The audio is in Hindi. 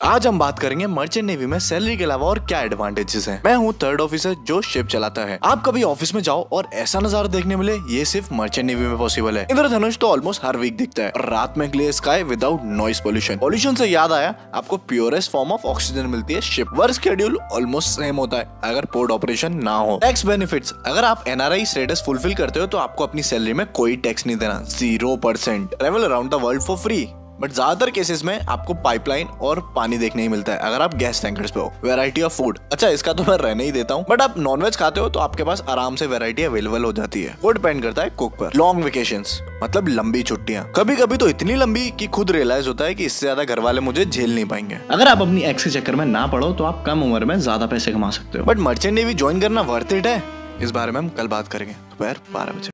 आज हम बात करेंगे मर्चेंट नेवी में सैलरी के अलावा और क्या एडवांटेजेस हैं। मैं हूँ थर्ड ऑफिसर जो शिप चलाता है। आप कभी ऑफ़िस में जाओ और ऐसा नज़ारा देखने मिले, ये सिर्फ़ मर्चेंट नेवी में पॉसिबल है। इंद्रधनुष तो ऑलमोस्ट हर वीक दिखता है। और रात में clear sky without noise pollution pollution से याद आया, आपको प्योरेस्ट फॉर्म ऑफ़ ऑक्सीजन मिलती है ship work schedule almost same होता है, अगर पोर्ट ऑपरेशन ना हो। टैक्स बेनिफिट अगर आप एनआरआई स्टेटस फुलफिल करते हो तो आपको अपनी सैलरी में कोई टैक्स नहीं देना। Zero percent travel around the world for free but ज़्यादातर केसेस में आपको पाइपलाइन और पानी देखने ही मिलता है अगर आप गैस टैंकर्स पे हो। वेराइटी ऑफ़ फ़ूड अच्छा इसका तो मैं रहने ही देता हूँ। बट आप नॉनवेज खाते हो तो आपके पास आराम से वेराइटी अवेलेबल हो जाती है। वो डिपेंड करता है कुक पर। लॉन्ग वेकेशन मतलब लंबी छुट्टियाँ। कभी कभी तो इतनी लंबी कि खुद रियलाइज़ होता है कि इससे ज़्यादा घर वाले मुझे झेल नहीं पाएँगे। अगर आप अपनी एक्स के चक्कर में ना पढ़ो तो आप कम उम्र में ज़्यादा पैसे कमा सकते हो। बट मर्चेंट नेवी ज्वाइन करना वर्थ इट है? इस बारे में हम कल बात करेंगे। दोपहर बारह बजे।